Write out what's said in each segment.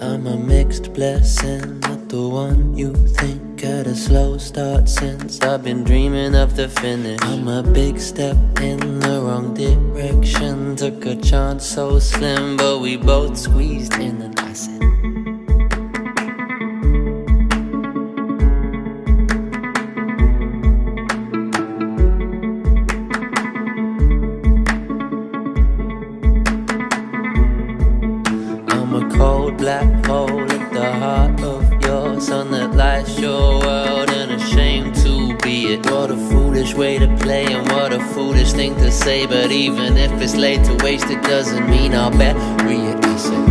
I'm a mixed blessing, not the one you think. Had a slow start since I've been dreaming of the finish. I'm a big step in the wrong direction. Took a chance so slim, but we both squeezed in, and I said. Black hole at the heart of your sun that lights your world and a shame to be it. What a foolish way to play and what a foolish thing to say. But even if it's late to waste, it doesn't mean I'll bury it. I said.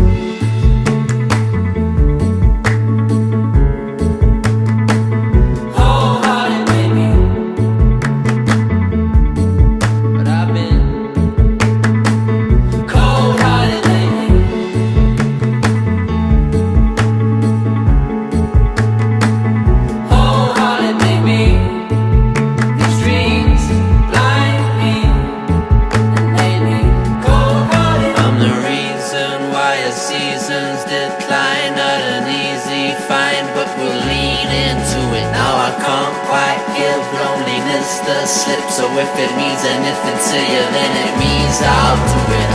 Give loneliness the slip. So if it means anything to you, then it means I'll do it.